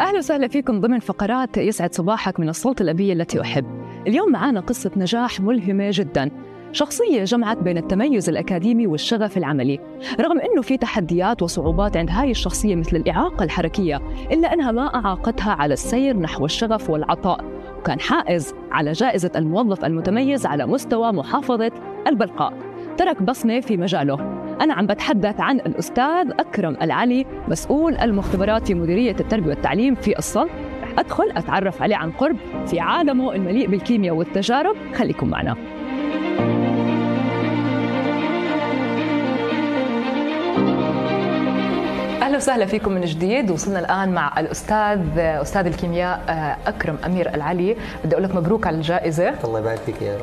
أهلا وسهلا فيكم ضمن فقرات يسعد صباحك من الصوت الأبية التي أحب. اليوم معانا قصة نجاح ملهمة جدا. شخصية جمعت بين التميز الأكاديمي والشغف العملي. رغم أنه في تحديات وصعوبات عند هاي الشخصية مثل الإعاقة الحركية إلا أنها ما أعاقتها على السير نحو الشغف والعطاء. وكان حائز على جائزة الموظف المتميز على مستوى محافظة البلقاء. ترك بصمة في مجاله. أنا عم بتحدث عن الأستاذ أكرم العلي مسؤول المختبرات في مديرية التربية والتعليم في الصل رح أدخل أتعرف عليه عن قرب في عالمه المليء بالكيمياء والتجارب. خليكم معنا. أهلا وسهلا فيكم من جديد. وصلنا الآن مع الأستاذ أستاذ الكيمياء أكرم أمير العلي. بدي أقول لك مبروك على الجائزة. الله يبارك فيك يا رب.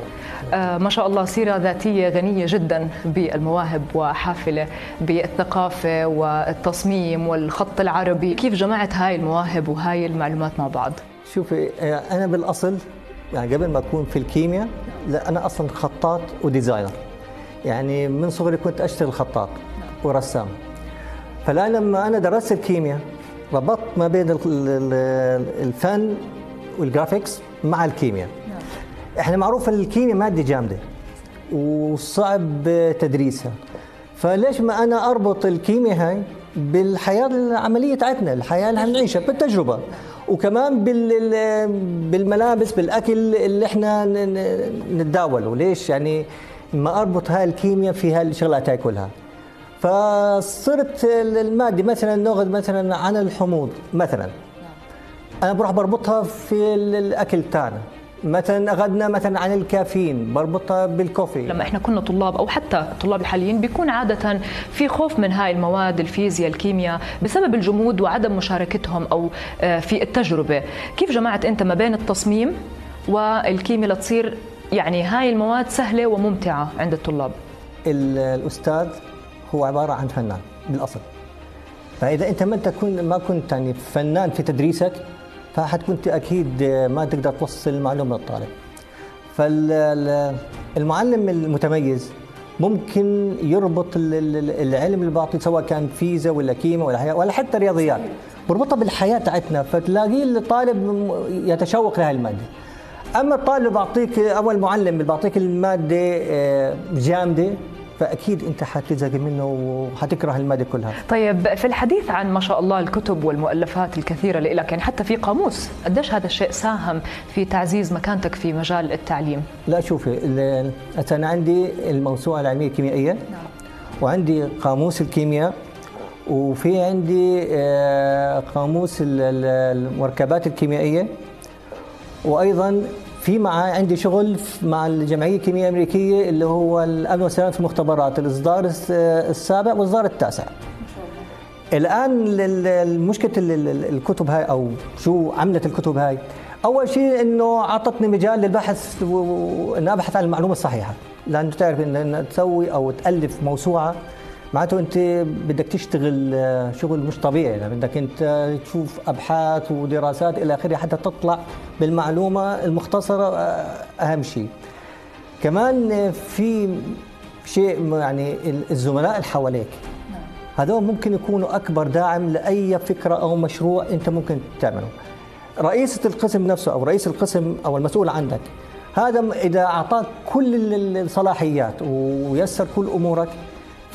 آه ما شاء الله سيرة ذاتية غنية جدا بالمواهب وحافلة بالثقافة والتصميم والخط العربي. كيف جمعت هاي المواهب وهاي المعلومات مع بعض؟ شوفي آه، أنا بالأصل يعني قبل ما اكون في الكيمياء لا أنا أصلا خطاط و designer. يعني من صغري كنت اشتغل خطاط ورسام فالان لما أنا درست الكيمياء ربطت ما بين ال- ال- الفن وال graphics مع الكيمياء. إحنا معروف إن الكيمياء مادة جامدة وصعب تدريسها. فليش ما أنا أربط الكيمياء هاي بالحياة العملية تاعتنا الحياة اللي هنعيشها بالتجربة. وكمان بال بالملابس بالأكل اللي إحنا نتداوله. ليش؟ يعني ما أربط هاي الكيمياء في هاي الشغلات هاي كلها. فصرت الماده مثلا ناخذ مثلا عن الحموض مثلا. أنا بروح بربطها في الأكل تاعنا مثلا اخذنا مثلا عن الكافيين بربطها بالكوفي. لما إحنا كنا طلاب أو حتى الطلاب الحاليين بيكون عادة في خوف من هاي المواد الفيزياء الكيمياء بسبب الجمود وعدم مشاركتهم أو آه، في التجربة. كيف جمعت أنت ما بين التصميم والكيمياء لتصير يعني هاي المواد سهلة وممتعة عند الطلاب؟ ال- الأستاذ هو عبارة عن فنان بالأصل. فإذا أنت ما تكون ما كنت يعني فنان في تدريسك فحتكون أكيد ما تقدر توصل المعلومه للطالب. فالمعلم المتميز ممكن يربط ال- ال- العلم اللي بعطيه سواء كان فيزياء ولا كيمياء ولا حياة ولا حتى رياضيات بربطها بالحياة تاعتنا فتلاقيه الطالب يتشوق لهذه المادة. أما الطالب بعطيك أو المعلم اللي بعطيك المادة آه، جامدة فأكيد أنت حتزهق منه وحتكره الماده كلها. طيب في الحديث عن ما شاء الله الكتب والمؤلفات الكثيرة اللي لك يعني حتى في قاموس قديش هذا الشيء ساهم في تعزيز مكانتك في مجال التعليم؟ لا شوفي أنا عندي الموسوعة العلمية الكيميائية وعندي قاموس الكيمياء وفي عندي آه، قاموس ال- ال- المركبات الكيميائية وأيضا في مع عندي شغل مع الجمعية الكيميائية الأمريكية اللي هو الأمن والسلامة في المختبرات الإصدار الس- السابع والإصدار التاسع. الآن ال- الكتب هاي أو شو عملت الكتب هاي؟ أول شيء إنه اعطتني مجال للبحث و- و- ان أبحث عن المعلومة الصحيحة. لأنه تعرف إن تسوي أو تألف موسوعة معناته انت بدك تشتغل آه، شغل مش طبيعي. يعني بدك انت تشوف أبحاث ودراسات إلى آخره حتى تطلع بالمعلومة المختصرة آه، أهم شيء. كمان في شيء يعني الزملاء اللي حواليك. هذول ممكن يكونوا أكبر داعم لأي فكرة أو مشروع أنت ممكن تعمله. رئيسة القسم نفسه أو رئيس القسم أو المسؤول عندك هذا إذا أعطاك كل ال- ال- الصلاحيات ويسر كل أمورك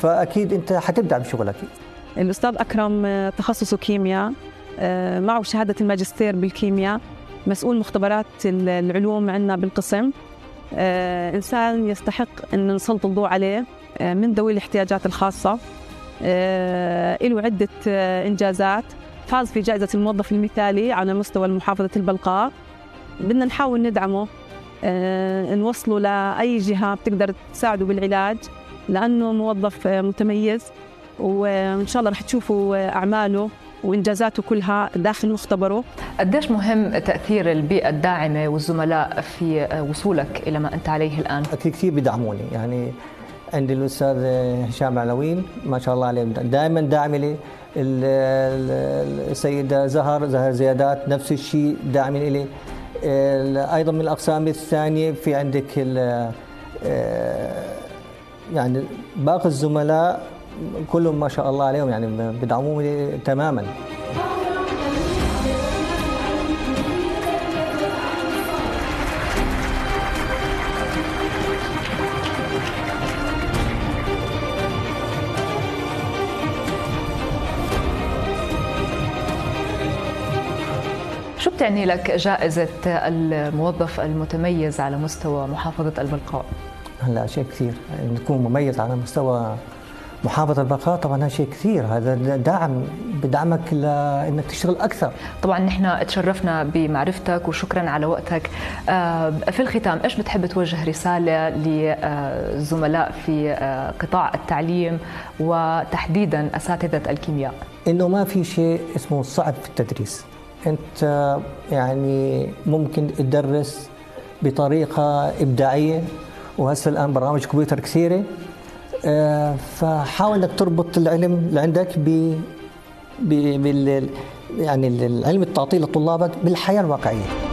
فأكيد أنت حتبدع بشغلك. الأستاذ أكرم آه، تخصصه كيمياء آه، معه شهادة الماجستير بالكيمياء مسؤول مختبرات ال- العلوم عندنا بالقسم. آه، إنسان يستحق أن نسلط الضوء عليه من ذوي الاحتياجات الخاصة. آه، له عدة آه، إنجازات. فاز في جائزة الموظف المثالي على مستوى محافظة البلقاء. بدنا نحاول ندعمه نوصله لأي جهة بتقدر تساعده بالعلاج. لأنه موظف آه، متميز وإن شاء الله رح تشوفوا آه، أعماله وإنجازاته كلها داخل مختبره. قديش مهم تأثير البيئة الداعمة والزملاء في وصولك إلى ما أنت عليه الآن؟ أكيد كثير بيدعموني. يعني عندي الأستاذ هشام علوين ما شاء الله عليه دائما داعم لي. ال- ال- السيدة زهر زهر زيادات نفس الشيء داعم لي. أيضا من الأقسام الثانية في عندك ال- آه، يعني باقي الزملاء كلهم ما شاء الله عليهم يعني بدعموني تماما شو بتعني لك جائزة الموظف المتميز على مستوى محافظة الملقاء؟ هلا شيء كثير. يعني تكون مميز على مستوى محافظة البقاء طبعا هذا شيء كثير. هذا دعم بدعمك لانك تشتغل أكثر. طبعا نحن تشرفنا بمعرفتك وشكرا على وقتك. آه، في الختام إيش بتحب توجه رسالة للزملاء في آه، قطاع التعليم وتحديدا أساتذة الكيمياء؟ إنه ما في شيء اسمه صعب في التدريس. أنت يعني ممكن تدرس بطريقة إبداعية وهسه الآن برامج كمبيوتر كثيرة. آه، فحاول إنك تربط العلم اللي عندك ب بال يعني العلم التعطيه لطلابك بالحياة الواقعية.